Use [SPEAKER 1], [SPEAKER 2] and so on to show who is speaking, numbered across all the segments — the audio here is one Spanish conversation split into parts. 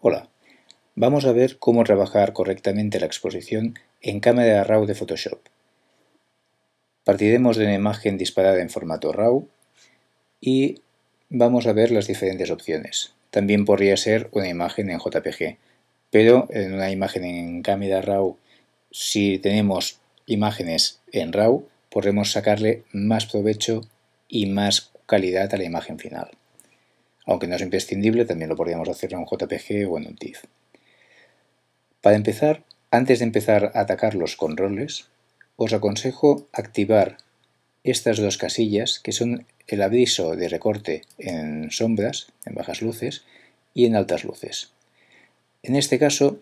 [SPEAKER 1] Hola, vamos a ver cómo trabajar correctamente la exposición en cámara RAW de Photoshop. Partiremos de una imagen disparada en formato RAW y vamos a ver las diferentes opciones. También podría ser una imagen en JPG, pero en una imagen en cámara RAW, si tenemos imágenes en RAW, podremos sacarle más provecho y más calidad a la imagen final aunque no es imprescindible, también lo podríamos hacer en un JPG o en un TIFF. Para empezar, antes de empezar a atacar los controles, os aconsejo activar estas dos casillas que son el aviso de recorte en sombras, en bajas luces y en altas luces. En este caso,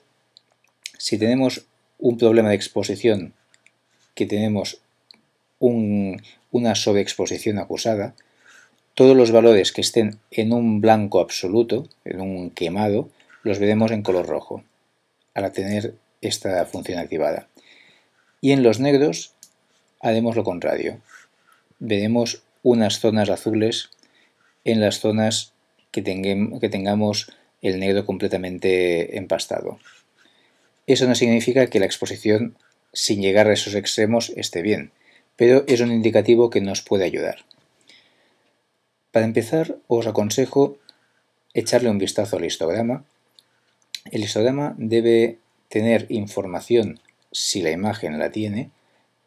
[SPEAKER 1] si tenemos un problema de exposición, que tenemos una sobreexposición acusada, todos los valores que estén en un blanco absoluto, en un quemado, los veremos en color rojo, al tener esta función activada. Y en los negros haremos lo contrario. Veremos unas zonas azules en las zonas que, que tengamos el negro completamente empastado. Eso no significa que la exposición sin llegar a esos extremos esté bien, pero es un indicativo que nos puede ayudar. Para empezar, os aconsejo echarle un vistazo al histograma. El histograma debe tener información, si la imagen la tiene,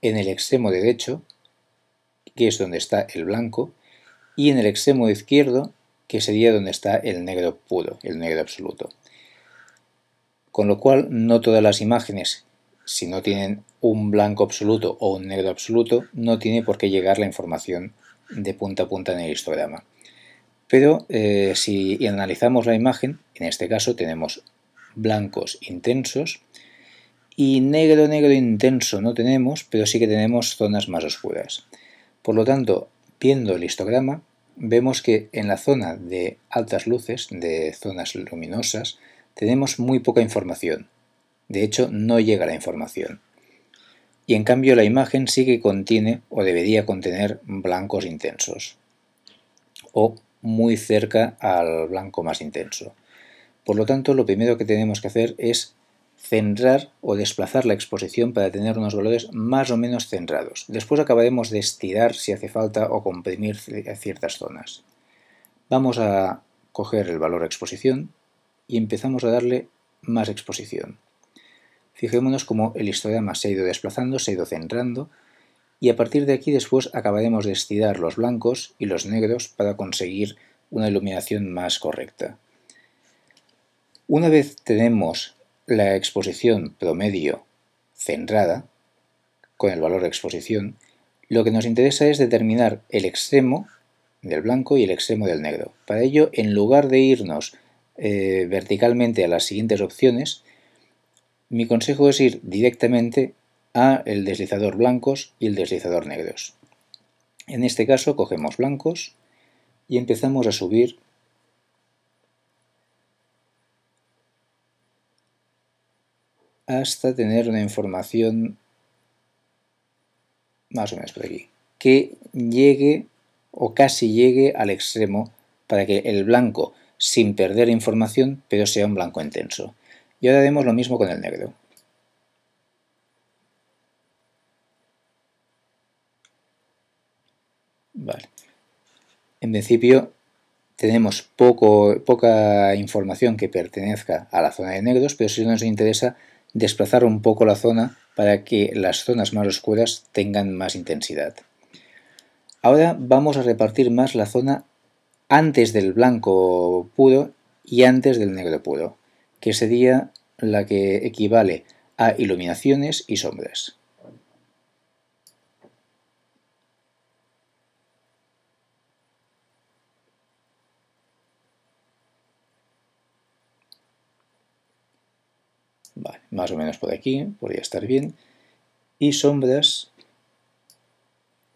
[SPEAKER 1] en el extremo derecho, que es donde está el blanco, y en el extremo izquierdo, que sería donde está el negro puro, el negro absoluto. Con lo cual, no todas las imágenes, si no tienen un blanco absoluto o un negro absoluto, no tiene por qué llegar la información de punta a punta en el histograma. Pero eh, si analizamos la imagen, en este caso tenemos blancos intensos y negro, negro intenso no tenemos, pero sí que tenemos zonas más oscuras. Por lo tanto, viendo el histograma, vemos que en la zona de altas luces, de zonas luminosas, tenemos muy poca información. De hecho, no llega la información y en cambio la imagen sí que contiene o debería contener blancos intensos o muy cerca al blanco más intenso. Por lo tanto, lo primero que tenemos que hacer es centrar o desplazar la exposición para tener unos valores más o menos centrados. Después acabaremos de estirar si hace falta o comprimir ciertas zonas. Vamos a coger el valor exposición y empezamos a darle más exposición. Fijémonos cómo el histograma se ha ido desplazando, se ha ido centrando, y a partir de aquí después acabaremos de estirar los blancos y los negros para conseguir una iluminación más correcta. Una vez tenemos la exposición promedio centrada, con el valor de exposición, lo que nos interesa es determinar el extremo del blanco y el extremo del negro. Para ello, en lugar de irnos eh, verticalmente a las siguientes opciones, mi consejo es ir directamente a el deslizador blancos y el deslizador negros. En este caso cogemos blancos y empezamos a subir hasta tener una información más o menos por aquí, que llegue o casi llegue al extremo para que el blanco, sin perder información, pero sea un blanco intenso. Y ahora haremos lo mismo con el negro. Vale. En principio tenemos poco, poca información que pertenezca a la zona de negros, pero sí nos interesa desplazar un poco la zona para que las zonas más oscuras tengan más intensidad. Ahora vamos a repartir más la zona antes del blanco puro y antes del negro puro que sería la que equivale a iluminaciones y sombras. Vale, más o menos por aquí, podría estar bien. Y sombras,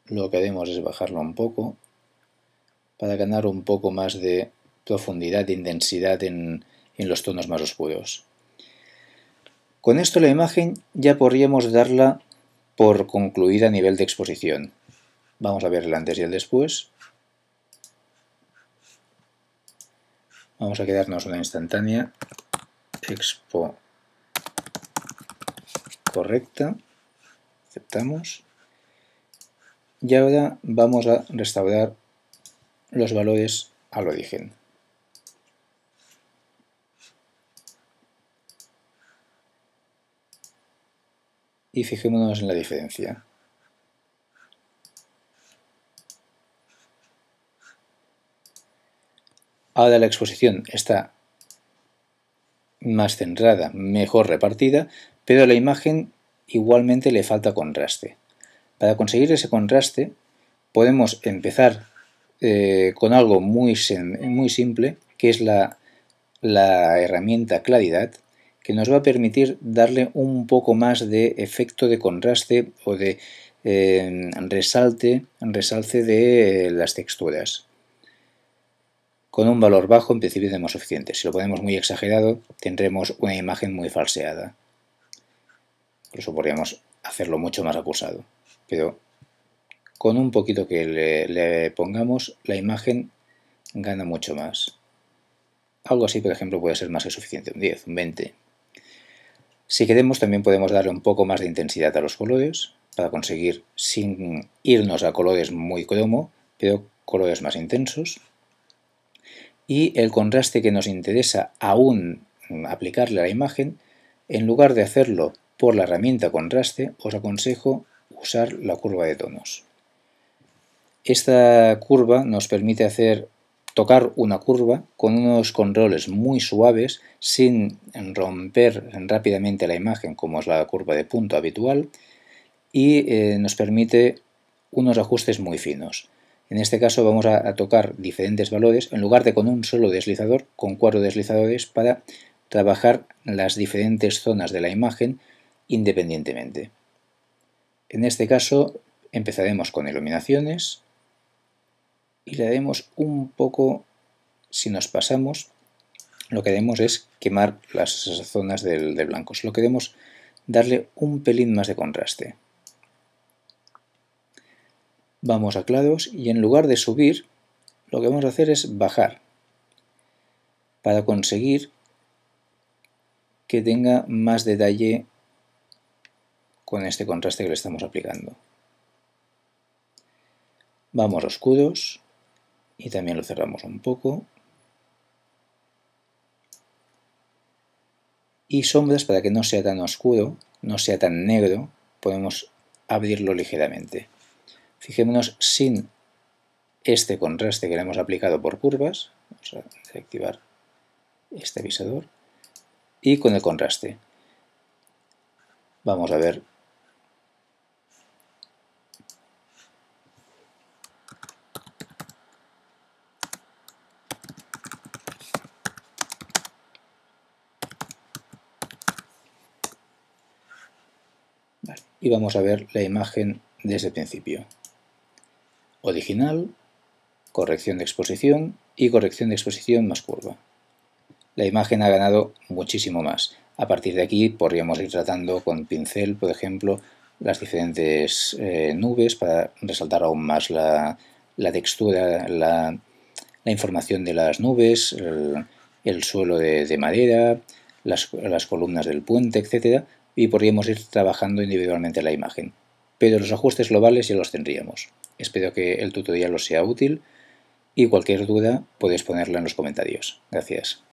[SPEAKER 1] lo que haremos es bajarlo un poco para ganar un poco más de profundidad e intensidad en, en los tonos más oscuros. Con esto la imagen ya podríamos darla por concluida a nivel de exposición. Vamos a ver el antes y el después. Vamos a quedarnos una instantánea expo correcta, aceptamos. Y ahora vamos a restaurar los valores al origen. Y fijémonos en la diferencia. Ahora la exposición está más centrada, mejor repartida, pero a la imagen igualmente le falta contraste. Para conseguir ese contraste podemos empezar eh, con algo muy, muy, simple, que es la, la herramienta claridad, que nos va a permitir darle un poco más de efecto de contraste o de eh, resalte, resalce de las texturas. Con un valor bajo en principio tenemos suficiente. Si lo ponemos muy exagerado tendremos una imagen muy falseada. Incluso podríamos hacerlo mucho más acusado. Pero con un poquito que le, pongamos, la imagen gana mucho más. Algo así, por ejemplo, puede ser más que suficiente, un 10, un 20. Si queremos, también podemos darle un poco más de intensidad a los colores, para conseguir, sin irnos a colores muy cromo, pero colores más intensos. Y el contraste que nos interesa aún aplicarle a la imagen, en lugar de hacerlo por la herramienta contraste, os aconsejo usar la curva de tonos. Esta curva nos permite hacer tocar una curva con unos controles muy suaves sin romper rápidamente la imagen como es la curva de punto habitual y eh, nos permite unos ajustes muy finos. En este caso vamos a, a, tocar diferentes valores en lugar de con un solo deslizador, con cuatro deslizadores para trabajar las diferentes zonas de la imagen independientemente. En este caso empezaremos con iluminaciones y le daremos un poco, si nos pasamos, lo que haremos es quemar las zonas del, del blanco. Solo queremos darle un pelín más de contraste. Vamos a claros y en lugar de subir, lo que vamos a hacer es bajar para conseguir que tenga más detalle con este contraste que le estamos aplicando. Vamos a oscuros y también lo cerramos un poco. Y sombras para que no sea tan oscuro, no sea tan negro, podemos abrirlo ligeramente. Fijémonos sin este contraste que le hemos aplicado por curvas, vamos a desactivar este avisador, y con el contraste. Vamos a ver y vamos a ver la imagen desde el principio. Original, corrección de exposición y corrección de exposición más curva. La imagen ha ganado muchísimo más. A partir de aquí podríamos ir tratando con pincel, por ejemplo, las diferentes eh, nubes para resaltar aún más la, textura, la, información de las nubes, el, suelo de, madera, las, las, columnas del puente, etcétera, y podríamos ir trabajando individualmente la imagen. Pero los ajustes globales ya los tendríamos. Espero que el tutorial os sea útil y cualquier duda podéis ponerla en los comentarios. Gracias.